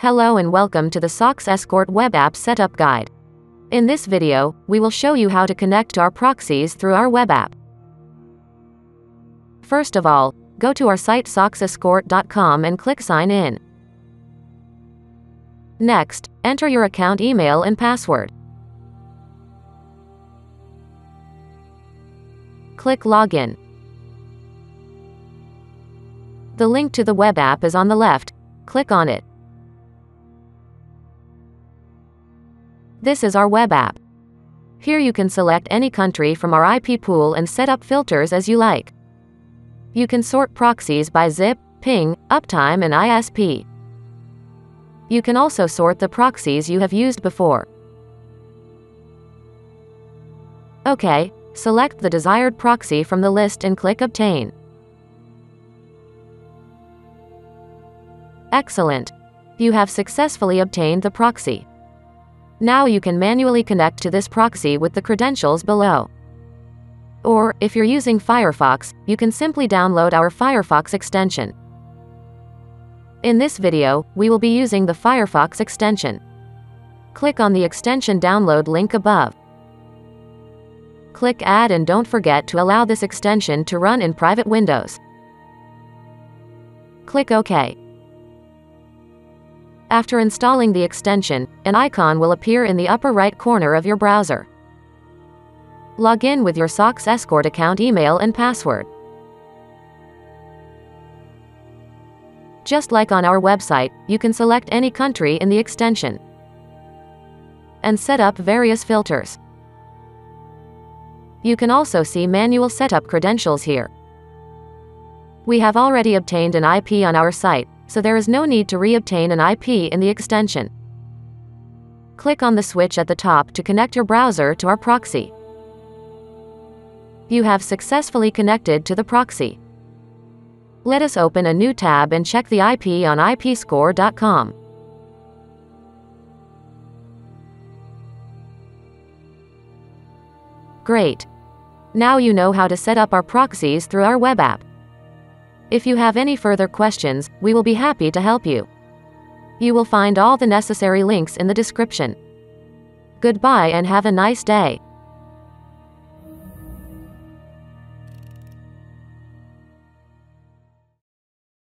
Hello and welcome to the SOCKS Escort web app setup guide. In this video, we will show you how to connect our proxies through our web app. First of all, go to our site socksescort.com and click sign in. Next, enter your account email and password. Click login. The link to the web app is on the left, click on it. This is our web app. Here you can select any country from our IP pool and set up filters as you like. You can sort proxies by zip, ping, uptime and ISP. You can also sort the proxies you have used before. OK, select the desired proxy from the list and click Obtain. Excellent. You have successfully obtained the proxy. Now you can manually connect to this proxy with the credentials below. Or, if you're using Firefox, you can simply download our Firefox extension. In this video, we will be using the Firefox extension. Click on the extension download link above. Click Add and don't forget to allow this extension to run in private windows. Click OK. After installing the extension, an icon will appear in the upper right corner of your browser. Log in with your SOCKS Escort account email and password. Just like on our website, you can select any country in the extension and set up various filters. You can also see manual setup credentials here. We have already obtained an IP on our site, so there is no need to re-obtain an IP in the extension. Click on the switch at the top to connect your browser to our proxy. You have successfully connected to the proxy. Let us open a new tab and check the IP on ipscore.com. Great. Now you know how to set up our proxies through our web app. If you have any further questions, we will be happy to help you. You will find all the necessary links in the description. Goodbye and have a nice day.